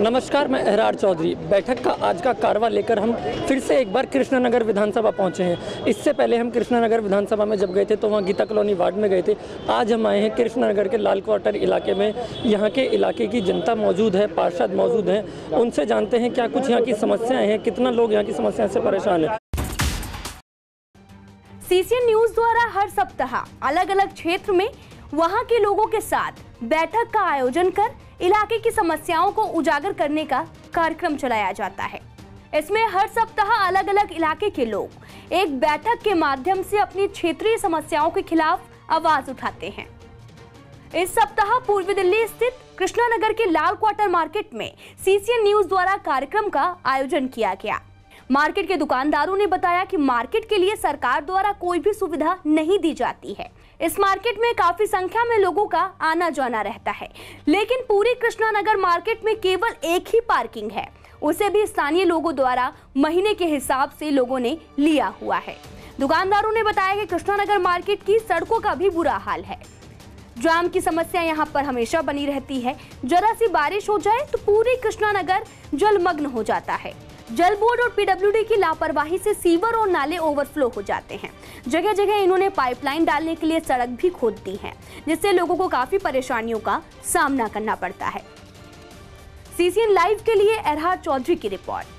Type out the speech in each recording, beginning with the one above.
नमस्कार, मैं एहरार चौधरी। बैठक का आज का कारवा लेकर हम फिर से एक बार कृष्णानगर विधानसभा पहुँचे हैं। इससे पहले हम कृष्णानगर विधानसभा में जब गए थे तो वहाँ गीता कॉलोनी वार्ड में गए थे। आज हम आए हैं कृष्णानगर के लाल क्वार्टर इलाके में। यहाँ के इलाके की जनता मौजूद है, पार्षद मौजूद हैं। उनसे जानते हैं क्या कुछ यहाँ की समस्याएँ हैं, कितना लोग यहाँ की समस्या से परेशान हैं। सीसीएन न्यूज़ द्वारा हर सप्ताह अलग अलग क्षेत्र में वहाँ के लोगों के साथ बैठक का आयोजन कर इलाके की समस्याओं को उजागर करने का कार्यक्रम चलाया जाता है। इसमें हर सप्ताह अलग अलग इलाके के लोग एक बैठक के माध्यम से अपनी क्षेत्रीय समस्याओं के खिलाफ आवाज़ उठाते हैं। इस सप्ताह पूर्वी दिल्ली स्थित कृष्णानगर के लाल क्वार्टर मार्केट में सीसीएन न्यूज़ द्वारा कार्यक्रम का आयोजन किया गया। मार्केट के दुकानदारों ने बताया कि मार्केट के लिए सरकार द्वारा कोई भी सुविधा नहीं दी जाती है। इस मार्केट में काफ़ी संख्या में लोगों का आना जाना रहता है। लेकिन पूरी कृष्णानगर मार्केट में केवल एक ही पार्किंग है। उसे भी स्थानीय लोगों द्वारा महीने के हिसाब से लोगों ने लिया हुआ है। दुकानदारों ने बताया कि कृष्णानगर मार्केट की सड़कों का भी बुरा हाल है। जाम की समस्या यहाँ पर हमेशा बनी रहती है। जरा सी बारिश हो जाए तो पूरी कृष्णानगर जलमग्न हो जाता है। जल बोर्ड और पीडब्ल्यूडी की लापरवाही से सीवर और नाले ओवरफ्लो हो जाते हैं। जगह जगह इन्होंने पाइपलाइन डालने के लिए सड़क भी खोद दी है जिससे लोगों को काफ़ी परेशानियों का सामना करना पड़ता है। सीसीएन लाइव के लिए एरहार चौधरी की रिपोर्ट।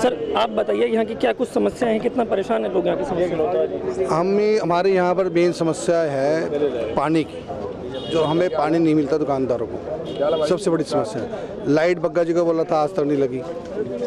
सर आप बताइए यहाँ की क्या कुछ समस्याएँ हैं? कितना परेशान है लोग यहाँ की समस्या हम ही हमारे यहाँ पर मेन समस्या है पानी की जो हमें पानी नहीं मिलता दुकानदारों को। सबसे बड़ी समस्या है। लाइट बग्गा जी को बोला था, आज तक नहीं लगी।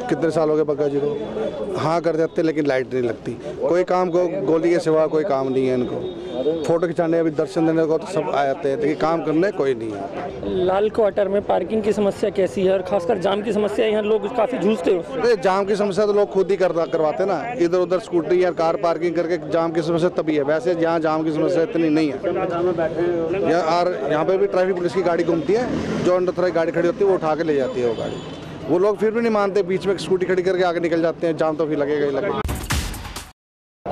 कितने साल हो गए बग्गा जी को? हाँ कर देते, लेकिन लाइट नहीं लगती। कोई काम को, गोली के सिवा कोई काम नहीं है इनको। फ़ोटो खिंचाने अभी दर्शन देने को तो सब आ जाते हैं लेकिन काम करने कोई नहीं है। लाल क्वार्टर में पार्किंग की समस्या कैसी है और खासकर जाम की समस्या यहाँ लोग काफ़ी जूझते हो जाम की समस्या तो लोग खुद ही कर करवाते ना। इधर उधर स्कूटी या कार पार्किंग करके जाम की समस्या तभी है। वैसे यहाँ जाम की समस्या इतनी नहीं है। या और यहाँ पे भी ट्रैफ़िक पुलिस की गाड़ी घूमती है जो अंडर तरह गाड़ी खड़ी होती है वो उठा के ले जाती है वो गाड़ी। वो लोग फिर भी नहीं मानते बीच में स्कूटी खड़ी करके आगे निकल जाते हैं जाम तो फिर लगेगा ही लगेगा।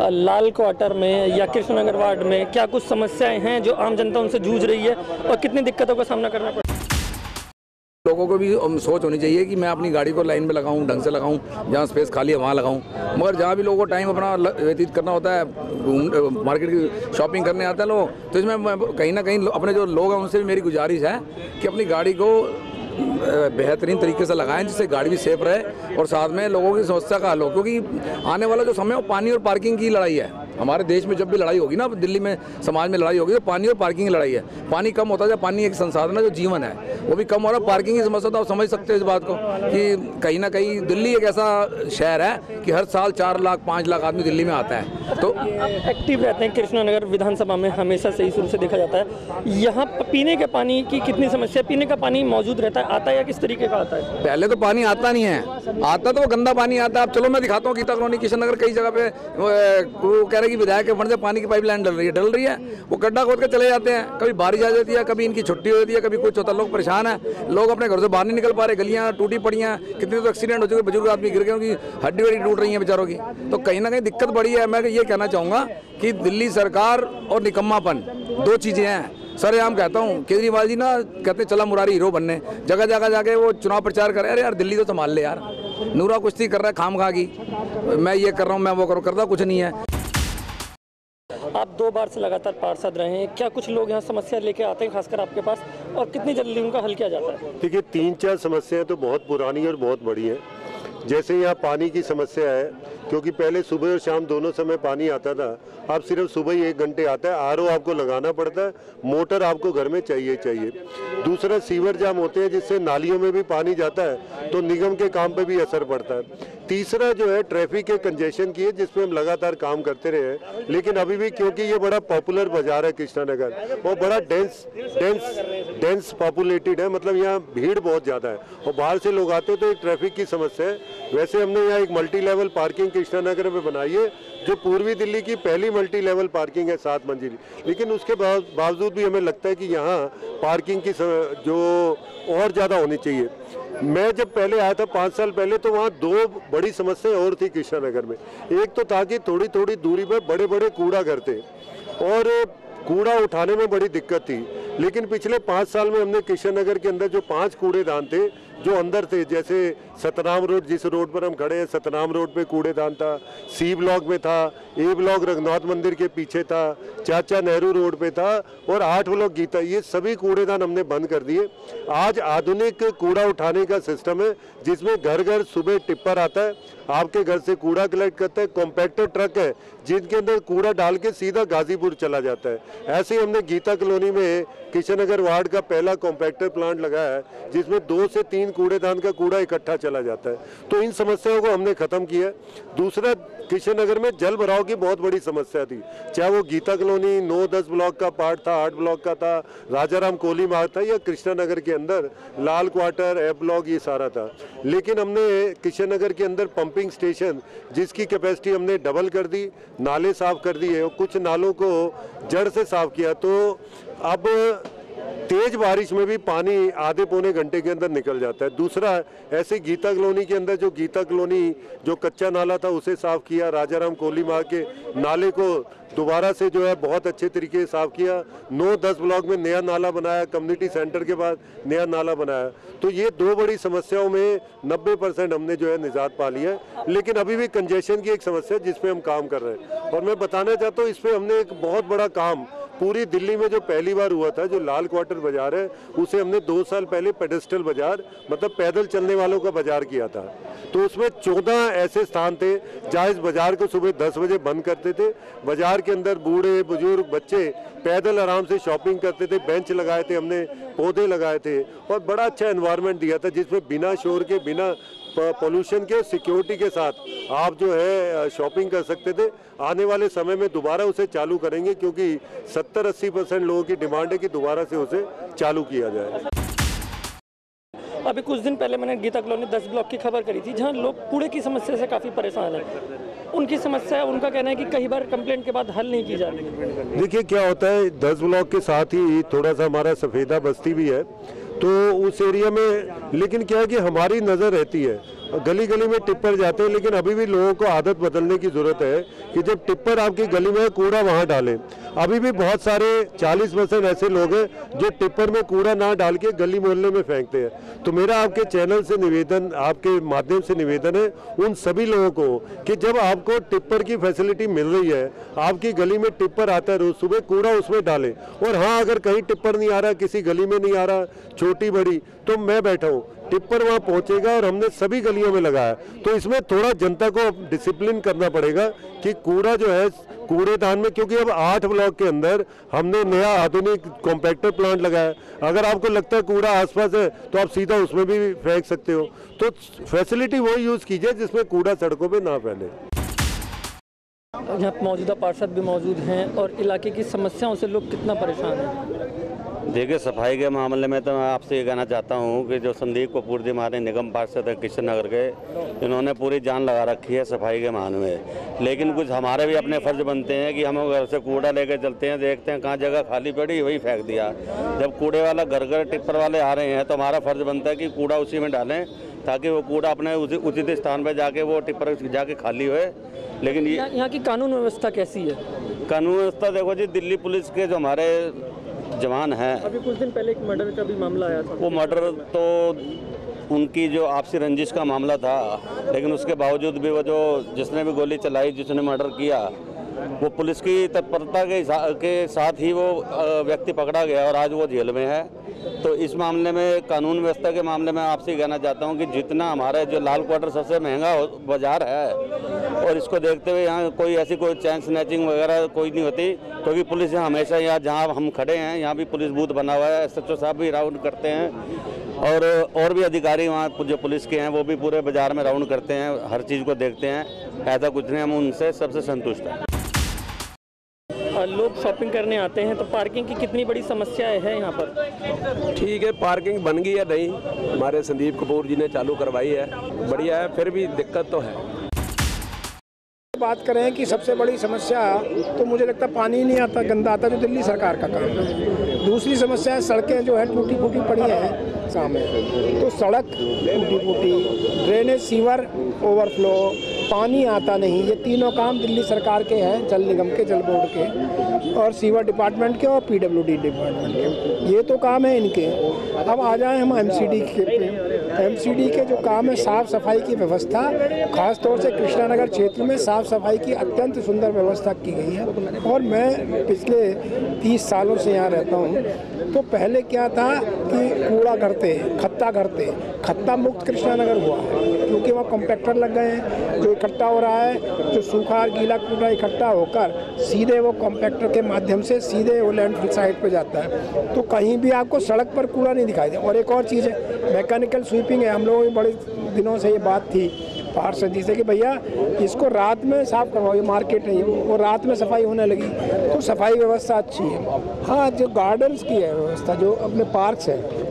लाल क्वार्टर में या कृष्णनगर वार्ड में क्या कुछ समस्याएँ हैं जो आम जनता उनसे जूझ रही है और कितनी दिक्कतों का सामना करना पड़ लोगों को भी सोच होनी चाहिए कि मैं अपनी गाड़ी को लाइन में लगाऊँ, ढंग से लगाऊँ, जहाँ स्पेस खाली है, वहाँ लगाऊँ। मगर जहाँ भी लोगों को टाइम अपना व्यतीत करना होता है मार्केट की शॉपिंग करने आते हैं लोग तो इसमें कहीं ना कहीं अपने जो लोग हैं, उनसे भी मेरी गुजारिश है कि अपनी गाड़ी को बेहतरीन तरीके से लगाएँ, जिससे गाड़ी भी सेफ़ रहे और साथ में लोगों की समस्या का हल हो, क्योंकि आने वाला जो समय है वो पानी और पार्किंग की लड़ाई है। हमारे देश में जब भी लड़ाई होगी ना दिल्ली में समाज में लड़ाई होगी तो पानी और पार्किंग की लड़ाई है। पानी कम होता है पानी एक संसाधन है जो जीवन है। वो भी कम हो रहा है। पार्किंग की समस्या तो आप समझ सकते हो इस बात को कि कहीं ना कहीं दिल्ली एक ऐसा शहर है कि हर साल चार लाख पाँच लाख आदमी दिल्ली में आता है। तो एक्टिव रहते हैं कृष्णानगर विधानसभा में हमेशा से ही शुरू से देखा जाता है। यहाँ पीने के पानी की कितनी समस्या? पीने का पानी मौजूद रहता है? आता है या किस तरीके का आता है? पहले तो पानी आता नहीं है। आता तो वो गंदा पानी आता है। अब चलो मैं दिखाता हूँ गीता कॉलोनी किशन नगर कई जगह पे कह रहे कि विधायक के फंड से पानी की पाइपलाइन डल रही है, डल रही है। वो गड्ढा खोद के चले जाते हैं। कभी बारिश आ जाती है, कभी इनकी छुट्टी हो जाती है, कभी कुछ होता लोग परेशान है। लोग अपने घर से बाहर नहीं निकल पा रहे। गलियाँ टूटी पड़ी हैं। कितने तो एक्सीडेंट हो चुके बुज़ुर्ग आदमी गिर गए, उनकी हड्डी वड्डी टूट रही है बेचारों की। तो कहीं ना कहीं दिक्कत बड़ी है। मैं ये कहना चाहूँगा कि दिल्ली सरकार और निकम्मापन दो चीज़ें हैं। सर आम कहता हूँ, केजरीवाल जी ना कहते चला मुरारी हीरो बनने। जगह जगह जाके वो चुनाव प्रचार कर रहे अरे यार, दिल्ली तो संभाल ले यार। नूरा कुश्ती कर रहा है खाम खा की। मैं ये कर रहा हूँ, मैं वो करूँ करता कुछ नहीं है। आप दो बार से लगातार पार्षद रहे हैं, क्या कुछ लोग यहाँ समस्या लेके आते हैं, खासकर आपके पास? और कितनी जल्दी उनका हल किया जाता है? देखिए, तीन चार समस्याएँ तो बहुत पुरानी और बहुत बड़ी हैं। जैसे यहाँ पानी की समस्या है क्योंकि पहले सुबह और शाम दोनों समय पानी आता था। अब सिर्फ़ सुबह ही एक घंटे आता है। आरओ आपको लगाना पड़ता है। मोटर आपको घर में चाहिए चाहिए। दूसरा, सीवर जाम होते हैं जिससे नालियों में भी पानी जाता है तो निगम के काम पर भी असर पड़ता है। तीसरा जो है, ट्रैफ़िक के कंजेशन की है जिसमें हम लगातार काम करते रहे हैं। लेकिन अभी भी क्योंकि ये बड़ा पॉपुलर बाज़ार है कृष्णानगर, और बड़ा डेंस डेंस डेंस पॉपुलेटेड है मतलब यहाँ भीड़ बहुत ज़्यादा है। और बाहर से लोग आते हैं तो एक ट्रैफ़िक की समस्या है। वैसे हमने यहाँ एक मल्टी लेवल पार्किंग कृष्णानगर में बनाई है, जो पूर्वी दिल्ली की पहली मल्टी लेवल पार्किंग है सात मंजिली। लेकिन उसके बावजूद भी हमें लगता है कि यहाँ पार्किंग की जो और ज़्यादा होनी चाहिए। मैं जब पहले आया था पाँच साल पहले तो वहाँ दो बड़ी समस्याएँ और थी कृष्णानगर में। एक तो था कि थोड़ी थोड़ी दूरी पर बड़े बड़े कूड़ा घर थे, और कूड़ा उठाने में बड़ी दिक्कत थी। लेकिन पिछले पाँच साल में हमने किशन नगर के अंदर जो पाँच कूड़ेदान थे जो अंदर थे, जैसे सतनाम रोड, जिस रोड पर हम खड़े हैं, सतनाम रोड पे कूड़ेदान था सी ब्लॉक में था, ए ब्लॉक रघुनाथ मंदिर के पीछे था, चाचा नेहरू रोड पे था, और आठ ब्लॉक गीता, ये सभी कूड़ेदान हमने बंद कर दिए। आज आधुनिक कूड़ा उठाने का सिस्टम है, जिसमें घर घर सुबह टिप्पर आता है, आपके घर से कूड़ा कलेक्ट करता है, कॉम्पैक्टर ट्रक है, जिनके अंदर कूड़ा डाल के सीधा गाजीपुर चला जाता है। ऐसे ही हमने गीता कॉलोनी में किशन नगर वार्ड का पहला कॉम्पैक्टर प्लांट लगाया है, जिसमें दो से तीन कूड़ेदान का कूड़ा इकट्ठा चला जाता है। तो इन समस्याओं को हमने खत्म किया। दूसरा किशन नगर में जल भराव की बहुत बड़ी समस्या थी। चाहे वो गीता कॉलोनी, नौ, दस ब्लॉक का पार्ट था, आठ ब्लॉक का था, राजाराम कोली मार्ग था या कृष्णा नगर के अंदर, लाल क्वार्टर ए ब्लॉक, ये सारा था। लेकिन हमने किशन नगर के अंदर पंपिंग स्टेशन, जिसकी कैपेसिटी हमने डबल कर दी, नाले साफ़ कर दिए और कुछ नालों को जड़ से साफ़ किया। तो अब तेज बारिश में भी पानी आधे पौने घंटे के अंदर निकल जाता है। दूसरा, ऐसे गीता कलोनी के अंदर जो गीता कलोनी, जो कच्चा नाला था, उसे साफ़ किया, राजाराम कोहली माँ के नाले को दोबारा से जो है बहुत अच्छे तरीके से साफ़ किया। नौ, दस ब्लॉक में नया नाला बनाया कम्युनिटी सेंटर के बाद नया नाला बनाया। तो ये दो बड़ी समस्याओं में 90 परसेंट हमने जो है निजात पा लिया है। लेकिन अभी भी कंजेशन की एक समस्या जिस पे हम काम कर रहे हैं। और मैं बताना चाहता हूँ, इस पर हमने एक बहुत बड़ा काम, पूरी दिल्ली में जो पहली बार हुआ था, जो लाल क्वार्टर बाज़ार है, उसे हमने दो साल पहले पेडेस्टल बाज़ार मतलब पैदल चलने वालों का बाज़ार किया था। तो उसमें चौदह ऐसे स्थान थे, जहाँ इस बाज़ार को सुबह दस बजे बंद करते थे। बाज़ार के अंदर बूढ़े, बुज़ुर्ग, बच्चे पैदल आराम से शॉपिंग करते थे बेंच लगाए थे, हमने पौधे लगाए थे और बड़ा अच्छा इन्वायरमेंट दिया था, जिसमें बिना शोर के, बिना पोल्यूशन के सिक्योरिटी के साथ आप जो है शॉपिंग कर सकते थे। आने वाले समय में दोबारा उसे चालू करेंगे, क्योंकि 70-80 परसेंट लोगों की डिमांड है कि दोबारा से उसे चालू किया जाए। अभी कुछ दिन पहले मैंने गीता कॉलोनी दस ब्लॉक की खबर करी थी, जहाँ लोग कूड़े की समस्या से काफ़ी परेशान हैं। उनकी समस्या है, उनका कहना है कि कई बार कंप्लेंट के बाद हल नहीं की जा रही देखिए, क्या होता है, दस ब्लॉक के साथ ही थोड़ा सा हमारा सफ़ेदा बस्ती भी है तो उस एरिया में, लेकिन क्या है कि हमारी नज़र रहती है। गली गली में टिप्पर जाते हैं, लेकिन अभी भी लोगों को आदत बदलने की ज़रूरत है कि जब टिप्पर आपकी गली में कूड़ा वहाँ डालें। अभी भी बहुत सारे 40 परसेंट ऐसे लोग हैं जो टिप्पर में कूड़ा ना डाल के गली मोहल्ले में फेंकते हैं। तो मेरा आपके चैनल से निवेदन, आपके माध्यम से निवेदन है उन सभी लोगों को कि जब आपको टिप्पर की फैसिलिटी मिल रही है, आपकी गली में टिप्पर आता है, रोज सुबह कूड़ा उसमें डालें। और हाँ अगर कहीं टिप्पर नहीं आ रहा, किसी गली में नहीं आ रहा छोटी बड़ी तो मैं बैठा हूँ। टिप्पर वहाँ पहुंचेगा और हमने सभी गलियों में लगाया। तो इसमें थोड़ा जनता को डिसिप्लिन करना पड़ेगा कि कूड़ा जो है, कूड़ेदान में, क्योंकि अब आठ ब्लॉक के अंदर हमने नया आधुनिक कॉम्पैक्टर प्लांट लगाया। अगर आपको लगता है कूड़ा आसपास है तो आप सीधा उसमें भी फेंक सकते हो। तो फैसिलिटी वो यूज़ कीजिए जिसमें कूड़ा सड़कों पर ना फैले। यहाँ मौजूदा पार्षद भी मौजूद हैं और इलाके की समस्याओं से लोग कितना परेशान हैं? देखिए सफ़ाई के मामले में तो मैं आपसे ये कहना चाहता हूँ कि जो संदीप कपूर जी हमारे निगम पार्षद है किशन नगर के इन्होंने पूरी जान लगा रखी है सफ़ाई के मामले में। लेकिन कुछ हमारे भी अपने फ़र्ज़ बनते हैं कि हम घर से कूड़ा लेकर चलते हैं देखते हैं कहाँ जगह खाली पड़ी वही फेंक दिया। जब कूड़े वाला घर घर टिप्पर वाले आ रहे हैं तो हमारा फ़र्ज़ बनता है कि कूड़ा उसी में डालें ताकि वो कूड़ा अपने उचित स्थान पर जाके वो टिप्पर जाके खाली हुए। लेकिन ये यहाँ की कानून व्यवस्था कैसी है? कानून व्यवस्था देखो जी दिल्ली पुलिस के जो हमारे जवान हैं। अभी कुछ दिन पहले एक मर्डर का भी मामला आया था। वो मर्डर तो उनकी जो आपसी रंजिश का मामला था लेकिन उसके बावजूद भी वो जो जिसने भी गोली चलाई जिसने मर्डर किया वो पुलिस की तत्परता के के साथ ही वो व्यक्ति पकड़ा गया और आज वो जेल में है। तो इस मामले में कानून व्यवस्था के मामले में आपसे कहना चाहता हूँ कि जितना हमारे जो लाल क्वार्टर सबसे महँगा बाज़ार है, और इसको देखते हुए यहाँ कोई ऐसी कोई चैन स्नैचिंग वगैरह कोई नहीं होती, क्योंकि पुलिस हमेशा यहाँ जहाँ हम खड़े हैं, यहाँ भी पुलिस बूथ बना हुआ है एस एच साहब भी राउंड करते हैं, और और भी अधिकारी वहाँ जो पुलिस के हैं, वो भी पूरे बाज़ार में राउंड करते हैं, हर चीज़ को देखते हैं, ऐसा कुछ नहीं, हम उनसे सबसे संतुष्ट हैं। शॉपिंग करने आते हैं तो पार्किंग की कितनी बड़ी समस्या है यहाँ पर? ठीक है पार्किंग बन गई है नहीं। हमारे संदीप कपूर जी ने चालू करवाई है। बढ़िया है फिर भी दिक्कत तो है। बात करें कि सबसे बड़ी समस्या तो मुझे लगता है पानी नहीं आता गंदा आता जो दिल्ली सरकार का काम है। दूसरी समस्या है सड़कें जो है टूटी फूटी पड़ी हैं सामने। तो सड़क टूटी फूटी ड्रेनेज सीवर ओवरफ्लो पानी आता नहीं। ये तीनों काम दिल्ली सरकार के हैं, जल निगम के, जल बोर्ड के, और सीवर डिपार्टमेंट के और पीडब्ल्यूडी डिपार्टमेंट के। ये तो काम है इनके। अब आ जाए हम एमसीडी के पे। एमसीडी के जो काम है, साफ़ सफ़ाई की व्यवस्था, खास तौर से कृष्णानगर क्षेत्र में साफ़ सफ़ाई की अत्यंत सुंदर व्यवस्था की गई है। और मैं पिछले तीस सालों से यहाँ रहता हूँ। तो पहले क्या था कि कूड़ा करते खत्ता करते खत्ता मुक्त कृष्णानगर हुआ, क्योंकि वहाँ कॉम्पैक्टर लग गए हैं। जो इकट्ठा हो रहा है, जो सूखा और गीला कूड़ा इकट्ठा होकर सीधे वो कॉम्पैक्टर के माध्यम से सीधे वो लैंडफिल साइड पे जाता है। तो कहीं भी आपको सड़क पर कूड़ा नहीं दिखाई दे। और एक और चीज़ है मैकेनिकल स्वीपिंग है। हम लोगों की बड़े दिनों से ये बात थी, पार्षद जी से कि भैया, इसको रात में साफ़ करवाओ, ये मार्केट है वो रात में सफ़ाई होने लगी तो सफ़ाई व्यवस्था अच्छी है। हाँ जो गार्डन्स की है व्यवस्था, जो अपने पार्क्स हैं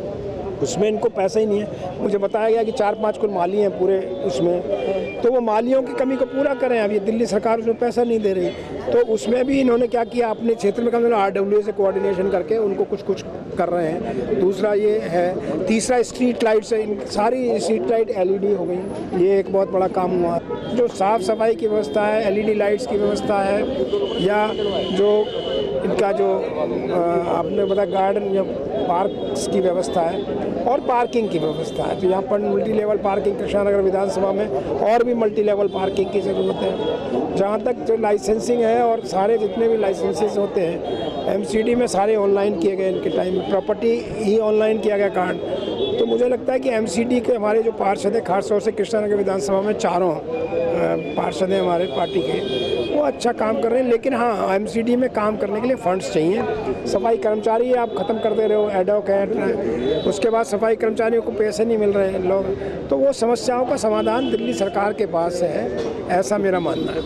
उसमें इनको पैसा ही नहीं है। मुझे बताया गया कि चार पाँच कुल माली हैं पूरे उसमें। तो वो मालियों की कमी को पूरा करें। अब ये दिल्ली सरकार उसमें पैसा नहीं दे रही। तो उसमें भी इन्होंने क्या किया? अपने क्षेत्र में कम आर डब्ल्यू से कोऑर्डिनेशन करके उनको कुछ कुछ कर रहे हैं। दूसरा ये है, तीसरा स्ट्रीट लाइट्स है। सारी स्ट्रीट लाइट एलईडी हो गई। ये एक बहुत बड़ा काम हुआ। जो साफ़ सफ़ाई की व्यवस्था है एलईडी लाइट्स की व्यवस्था है, या जो इनका जो आपने बताया गार्डन या पार्क्स की व्यवस्था है और पार्किंग की व्यवस्था है। तो यहाँ पर मल्टी लेवल पार्किंग कृष्णानगर विधानसभा में और भी मल्टी लेवल पार्किंग की ज़रूरत है। जहाँ तक जो लाइसेंसिंग है और सारे जितने भी लाइसेंसेस होते हैं एमसीडी में सारे ऑनलाइन किए गए इनके टाइम में प्रॉपर्टी ही ऑनलाइन किया गया कार्ड तो मुझे लगता है कि एमसीडी के हमारे जो पार्षद हैं, खासतौर से कृष्णानगर विधानसभा में चारों पार्षद हैं हमारे पार्टी के अच्छा काम कर रहे हैं लेकिन हाँ एमसीडी में काम करने के लिए फंड्स चाहिए। सफ़ाई कर्मचारी आप ख़त्म कर दे रहे हो एडोक है उसके बाद सफ़ाई कर्मचारियों को पैसे नहीं मिल रहे हैं लोग। तो वो समस्याओं का समाधान दिल्ली सरकार के पास है ऐसा मेरा मानना है।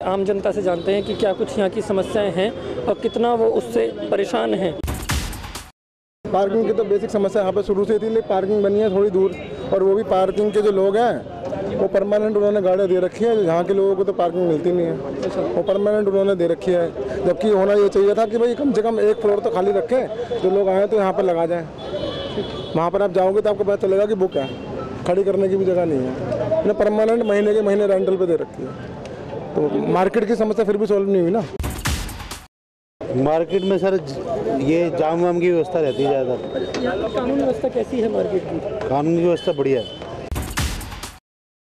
आम जनता से जानते हैं कि क्या कुछ यहाँ की समस्याएँ हैं और कितना वो उससे परेशान हैं। पार्किंग की तो बेसिक समस्या यहाँ पे शुरू से थी लेकिन पार्किंग बनी है थोड़ी दूर और वो भी पार्किंग के जो लोग हैं वो परमानेंट उन्होंने गाड़ियाँ दे रखी है यहाँ के लोगों को तो पार्किंग मिलती नहीं है। वो परमानेंट उन्होंने दे रखी है जबकि होना ये चाहिए था कि भाई कम से कम एक फ्लोर तो खाली रखे जो लोग आए तो यहाँ पर लगा जाएँ। वहाँ पर आप जाओगे तो आपको पता चलेगा कि बुक है। खड़ी करने की भी जगह नहीं है। उन्हें परमानेंट महीने के महीने रेंटल पर दे रखी है। तो मार्केट की समस्या फिर भी सॉल्व नहीं हुई ना। मार्केट में सर ये जाम वाम की व्यवस्था रहती है ज़्यादा कानून व्यवस्था कैसी है मार्केट की? कानून की व्यवस्था बढ़िया है।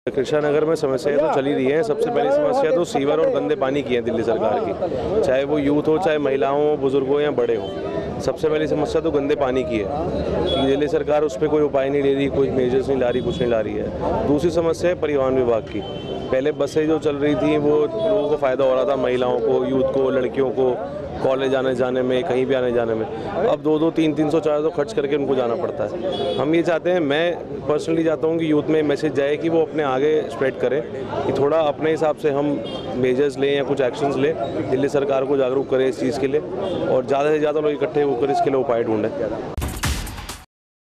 कृष्णानगर में समस्याएँ तो चली रही हैं। सबसे पहली समस्या तो सीवर और गंदे पानी की है दिल्ली सरकार की। चाहे वो यूथ हो, चाहे महिलाओं हो, बुज़ुर्ग या बड़े हो। सबसे पहली समस्या तो गंदे पानी की है दिल्ली सरकार उस पर कोई उपाय नहीं ले रही, कोई मेजर्स नहीं ला रही, कुछ नहीं ला रही है। दूसरी समस्या है परिवहन विभाग की। पहले बसें जो चल रही थी, वो लोगों को फ़ायदा हो रहा था, महिलाओं को, यूथ को, लड़कियों को। कॉलेज आने जाने में, कहीं भी आने जाने में। अब दो दो, तीन तीन सौ, चार सौ खर्च करके उनको जाना पड़ता है। हम ये चाहते हैं, मैं पर्सनली चाहता हूँ कि यूथ में मैसेज जाए कि वो अपने आगे स्प्रेड करें, कि थोड़ा अपने हिसाब से हम मेजर्स लें या कुछ एक्शंस लें, दिल्ली सरकार को जागरूक करें इस चीज़ के लिए, और ज़्यादा से ज़्यादा लोग इकट्ठे होकर इसके लिए उपाय ढूंढें।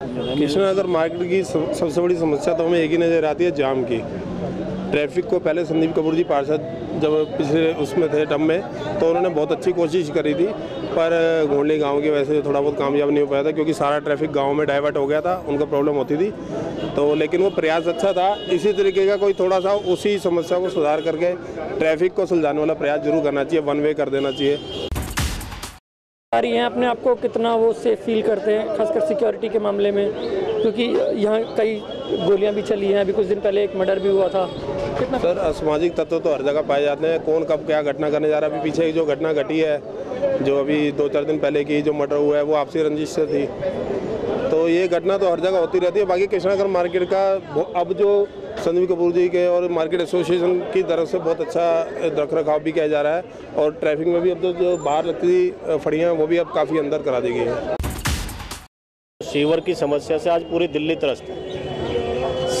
कृष्णानगर मार्केट की सबसे बड़ी समस्या तो हमें एक ही नज़र आती है जाम की। ट्रैफ़िक को पहले संदीप कपूर जी पार्षद जब पिछले उसमें थे टर्म में तो उन्होंने बहुत अच्छी कोशिश करी थी, पर घोंडली गाँव की वजह से थोड़ा बहुत कामयाब नहीं हो पाया था, क्योंकि सारा ट्रैफ़िक गाँव में डाइवर्ट हो गया था, उनको प्रॉब्लम होती थी। तो लेकिन वो प्रयास अच्छा था, इसी तरीके का कोई थोड़ा सा उसी समस्या को सुधार करके ट्रैफ़िक को सुलझाने वाला प्रयास ज़रूर करना चाहिए वन वे कर देना चाहिए। आ रही हैं अपने आप को कितना वो सेफ़ फील करते हैं, खासकर सिक्योरिटी के मामले में? क्योंकि यहाँ कई गोलियाँ भी चली हैं, अभी कुछ दिन पहले एक मर्डर भी हुआ था। सर, असामाजिक तत्व तो हर जगह पाए जाते हैं। कौन कब क्या घटना करने जा रहा है? अभी पीछे की जो घटना घटी है, जो अभी दो चार दिन पहले की जो मर्डर हुआ है, वो आपसी रंजिश से थी। तो ये घटना तो हर जगह होती रहती है। बाकी कृष्णागर मार्केट का अब जो संदीप कपूर जी के और मार्केट एसोसिएशन की तरफ़ से बहुत अच्छा रख रखाव भी किया जा रहा है और ट्रैफ़िक में भी अब तो जो बाहर लगती फड़ियाँ वो भी अब काफ़ी अंदर करा दी गई हैं। सीवर की समस्या से आज पूरी दिल्ली त्रस्त। है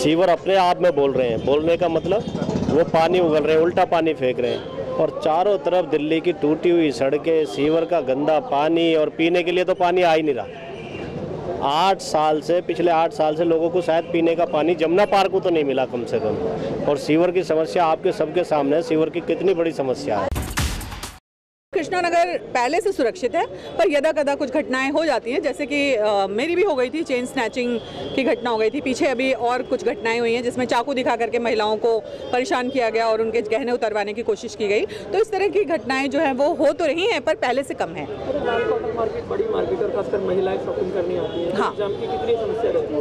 सीवर अपने आप में बोल रहे हैं। बोलने का मतलब वो पानी उगल रहे हैं, उल्टा पानी फेंक रहे हैं। और चारों तरफ़ दिल्ली की टूटी हुई सड़कें, सीवर का गंदा पानी और पीने के लिए तो पानी आ ही नहीं रहा। आठ साल से, पिछले आठ साल से लोगों को शायद पीने का पानी जमुना पार को तो नहीं मिला कम से कम। और सीवर की समस्या आपके सबके सामने है। सीवर की कितनी बड़ी समस्या है। कृष्णा नगर पहले से सुरक्षित है पर यदा कदा कुछ घटनाएँ हो जाती हैं जैसे कि अ, मेरी भी हो गई थी चेन स्नैचिंग की घटना हो गई थी। पीछे अभी और कुछ घटनाएँ हुई हैं जिसमें चाकू दिखा करके महिलाओं को परेशान किया गया और उनके गहने उतरवाने की कोशिश की गई। तो इस तरह की घटनाएँ जो हैं वो हो तो रही हैं पर पहले से कम है।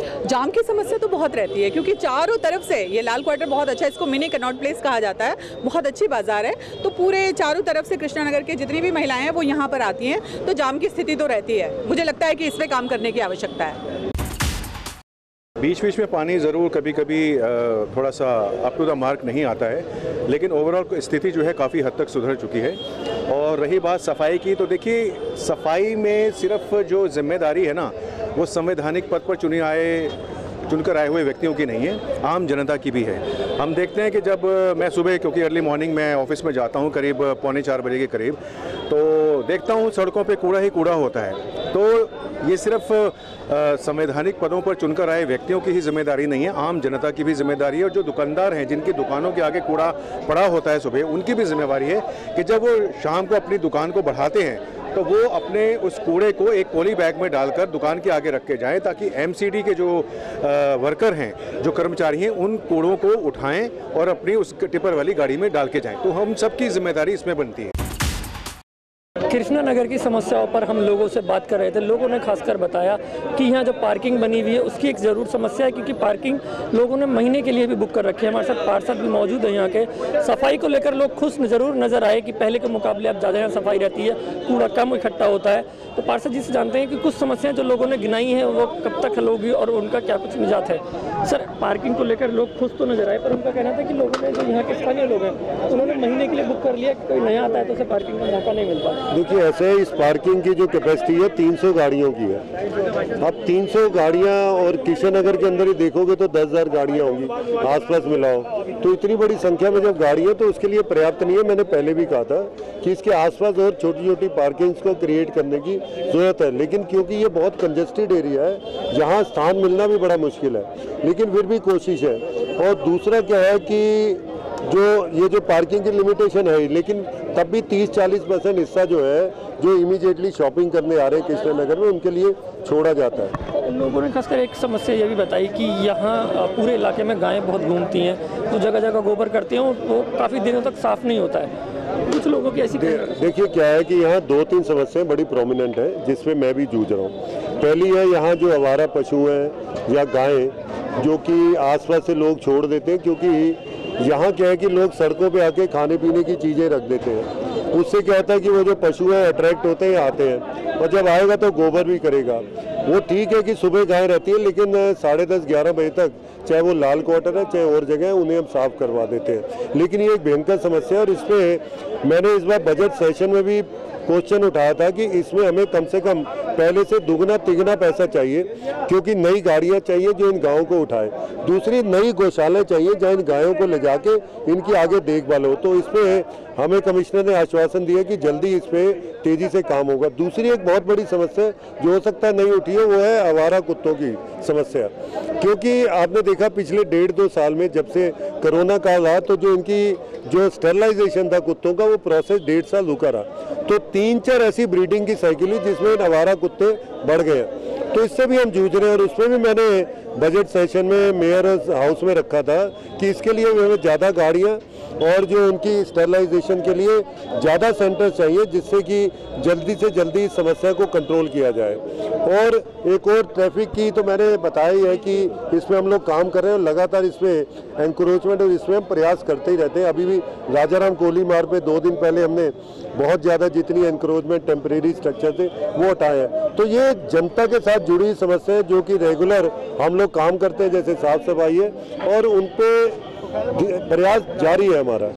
हैं। जाम की समस्या तो बहुत रहती है क्योंकि चारों तरफ़ से ये लाल क्वार्टर बहुत अच्छा है इसको मिनी कनॉट प्लेस कहा जाता है बहुत अच्छी बाज़ार है। तो पूरे चारों तरफ़ से कृष्णा नगर के जितनी भी महिलाएँ हैं, वो यहाँ पर आती हैं तो जाम की स्थिति तो रहती है। मुझे लगता है कि इस पर काम करने की आवश्यकता है। बीच बीच में पानी ज़रूर कभी कभी थोड़ा सा अप टू द मार्क नहीं आता है, लेकिन ओवरऑल स्थिति जो है काफ़ी हद तक सुधर चुकी है। और रही बात सफ़ाई की तो देखिए, सफ़ाई में सिर्फ़ जो ज़िम्मेदारी है ना, वो संवैधानिक पद पर चुने आए चुनकर आए हुए व्यक्तियों की नहीं है, आम जनता की भी है। हम देखते हैं कि जब मैं सुबह, क्योंकि अर्ली मॉर्निंग में ऑफ़िस में जाता हूँ, करीब पौने चार बजे के करीब तो देखता हूँ सड़कों पर कूड़ा ही कूड़ा होता है। तो ये सिर्फ़ संवैधानिक पदों पर चुनकर आए व्यक्तियों की ही ज़िम्मेदारी नहीं है, आम जनता की भी ज़िम्मेदारी है और जो दुकानदार हैं, जिनकी दुकानों के आगे कूड़ा पड़ा होता है सुबह, उनकी भी जिम्मेवारी है कि जब वो शाम को अपनी दुकान को बढ़ाते हैं तो वो अपने उस कूड़े को एक पोली बैग में डालकर दुकान के आगे रख के जाएँ ताकि एमसीडी के जो वर्कर हैं, जो कर्मचारी हैं, उन कूड़ों को उठाएँ और अपनी उस टिपर वाली गाड़ी में डाल के जाएँ। तो हम सबकी ज़िम्मेदारी इसमें बनती है। कृष्णा नगर की समस्याओं पर हम लोगों से बात कर रहे थे। लोगों ने खासकर बताया कि यहाँ जो पार्किंग बनी हुई है, उसकी एक ज़रूर समस्या है, क्योंकि पार्किंग लोगों ने महीने के लिए भी बुक कर रखी है। हमारे साथ पार्षद भी मौजूद है यहाँ के। सफ़ाई को लेकर लोग खुश ज़रूर नज़र आए कि पहले के मुकाबले अब ज़्यादा यहाँ सफ़ाई रहती है, कूड़ा कम इकट्ठा होता है। तो पार्षद जी से जानते हैं कि कुछ समस्याएँ जो लोगों ने गिनाई हैं, वो कब तक हल होगी और उनका क्या कुछ निजात है? सर, पार्किंग को लेकर लोग खुश तो नज़र आए, पर उनका कहना था कि लोगों ने जो यहाँ के स्थानीय लोग हैं, उन्होंने महीने के लिए बुक कर लिया, कोई नया आता है तो उसे पार्किंग का मौका नहीं मिलता। देखिए ऐसे इस पार्किंग की जो कैपेसिटी है 300 गाड़ियों की है। अब 300 गाड़ियाँ और किशन नगर के अंदर ही देखोगे तो 10000 गाड़ियाँ होंगी, आसपास मिलाओ तो इतनी बड़ी संख्या में जब गाड़ी है तो उसके लिए पर्याप्त नहीं है। मैंने पहले भी कहा था कि इसके आसपास और छोटी छोटी पार्किंग्स को क्रिएट करने की ज़रूरत है। लेकिन क्योंकि ये बहुत कंजेस्टेड एरिया है यहाँ स्थान मिलना भी बड़ा मुश्किल है। लेकिन फिर भी कोशिश है। और दूसरा क्या है कि जो ये जो पार्किंग की लिमिटेशन है लेकिन तब भी 30-40 परसेंट हिस्सा जो है जो इमीडिएटली शॉपिंग करने आ रहे हैं कृष्णा नगर में उनके लिए छोड़ा जाता है। लोगों ने खासकर एक समस्या ये भी बताई कि यहाँ पूरे इलाके में गायें बहुत घूमती हैं तो जगह जगह गोबर करती हैं वो काफ़ी दिनों तक साफ़ नहीं होता है। कुछ लोगों की ऐसी दे, देखिए क्या है कि यहाँ दो तीन समस्याएँ बड़ी प्रोमिनेंट है जिसमें मैं भी जूझ रहा हूँ। पहली है यहाँ जो आवारा पशु हैं या गायें जो कि आसपास से लोग छोड़ देते हैं क्योंकि यहाँ क्या है कि लोग सड़कों पे आके खाने पीने की चीज़ें रख देते हैं। उससे क्या होता है कि वो जो पशु हैं अट्रैक्ट होते हैं, आते हैं। और जब आएगा तो गोबर भी करेगा। वो ठीक है कि सुबह गाय रहती है, लेकिन साढ़े दस, ग्यारह बजे तक चाहे वो लाल क्वार्टर है, चाहे और जगह है, उन्हें हम साफ़ करवा देते हैं। लेकिन ये एक भयंकर समस्या है और इस पर मैंने इस बार बजट सेशन में भी क्वेश्चन उठाया था कि इसमें हमें कम से कम पहले से दुगना तिगना पैसा चाहिए, क्योंकि नई गाड़ियाँ चाहिए जो इन गायों को उठाए। दूसरी, नई गौशाला चाहिए जहाँ इन गायों को ले जाके इनकी आगे देखभाल हो। तो इस पे हमें कमिश्नर ने आश्वासन दिया कि जल्दी इस पे तेज़ी से काम होगा। दूसरी, एक बहुत बड़ी समस्या जो हो सकता है नहीं उठी है, वो है आवारा कुत्तों की समस्या। क्योंकि आपने देखा पिछले डेढ़ दो साल में जब से कोरोना काल रहा तो जो इनकी जो स्टेरलाइजेशन था कुत्तों का, वो प्रोसेस डेढ़ साल रुका रहा। तो तीन चार ऐसी ब्रीडिंग की साइकिल हुई जिसमें नवारा कुत्ते बढ़ गए। तो इससे भी हम जूझ रहे हैं और उसमें भी मैंने बजट सेशन में मेयर हाउस में रखा था कि इसके लिए हमें ज़्यादा गाड़ियाँ और जो उनकी स्टेरलाइजेशन के लिए ज़्यादा सेंटर चाहिए, जिससे कि जल्दी से जल्दी इस समस्या को कंट्रोल किया जाए। और एक और ट्रैफ़िक की तो मैंने बताया ही है कि इसमें हम लोग काम कर रहे हैं और लगातार इसमें एंक्रोचमेंट और इसमें हम प्रयास करते ही रहते हैं। अभी भी राजाराम कोहली मार्ग पे दो दिन पहले हमने बहुत ज़्यादा जितनी एंक्रोचमेंट टेम्परेरी स्ट्रक्चर थे, वो हटाए हैं। तो ये जनता के साथ जुड़ी समस्या है, जो कि रेगुलर हम लोग काम करते हैं, जैसे साफ़ सफ़ाई है, और उन पे प्रयास जारी है हमारा।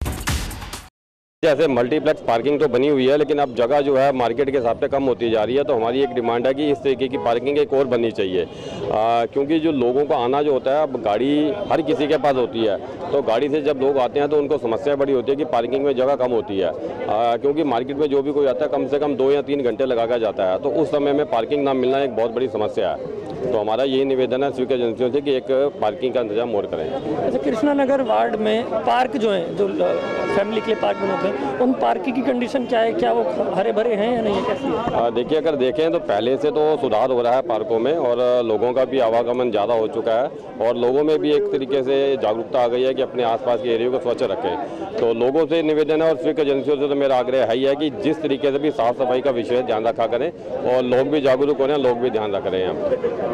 जैसे मल्टीप्लेक्स पार्किंग तो बनी हुई है लेकिन अब जगह जो है मार्केट के हिसाब से कम होती जा रही है तो हमारी एक डिमांड है कि इस तरीके की पार्किंग एक और बननी चाहिए। आ, क्योंकि जो लोगों का आना जो होता है अब गाड़ी हर किसी के पास होती है तो गाड़ी से जब लोग आते हैं तो उनको समस्या बड़ी होती है कि पार्किंग में जगह कम होती है। आ, क्योंकि मार्केट में जो भी कोई आता है कम से कम दो या तीन घंटे लगा कर जाता है तो उस समय में पार्किंग ना मिलना एक बहुत बड़ी समस्या है। तो हमारा यही निवेदन है स्वीक एजेंसियों से कि एक पार्किंग का इंतज़ाम और करें। अच्छा कृष्णा नगर वार्ड में पार्क जो है जो फैमिली के लिए पार्क बने होते हैं उन पार्क की कंडीशन क्या है? क्या वो हरे भरे हैं या नहीं है? कैसी देखिए अगर देखें तो पहले से तो सुधार हो रहा है पार्कों में और लोगों का भी आवागमन ज़्यादा हो चुका है और लोगों में भी एक तरीके से जागरूकता आ गई है कि अपने आसपास के एरिया को स्वच्छ रखें। तो लोगों से निवेदन है और स्वीक एजेंसियों से तो मेरा आग्रह है ही है कि जिस तरीके से भी साफ़ सफ़ाई का विषय ध्यान रखा करें और लोग भी जागरूक हो रहे हैं लोग भी ध्यान रख रहे हैं।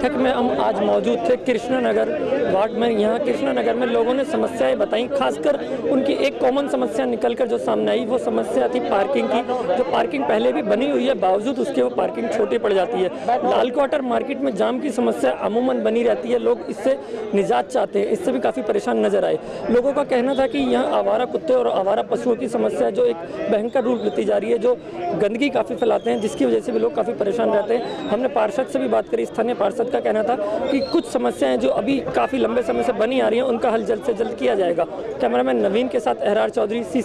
बैठक में हम आज मौजूद थे कृष्णा नगर वार्ड में। यहाँ कृष्णा नगर में लोगों ने समस्याएँ बताई, खासकर उनकी एक कॉमन समस्या निकलकर जो सामने आई, वो समस्या थी पार्किंग की। जो पार्किंग पहले भी बनी हुई है, बावजूद उसके वो पार्किंग छोटी पड़ जाती है। लाल क्वार्टर मार्केट में जाम की समस्या अमूमन बनी रहती है, लोग इससे निजात चाहते हैं। इससे भी काफ़ी परेशान नज़र आए। लोगों का कहना था कि यहाँ आवारा कुत्ते और आवारा पशुओं की समस्या जो एक भयंकर रूप लेती जा रही है, जो गंदगी काफ़ी फैलाते हैं, जिसकी वजह से भी लोग काफ़ी परेशान रहते हैं। हमने पार्षद से भी बात करी, स्थानीय का कहना था कि कुछ समस्याएँ जो अभी काफ़ी लंबे समय से बनी आ रही हैं, उनका हल जल्द से जल्द किया जाएगा। कैमरामैन नवीन के साथ एहरार चौधरी सी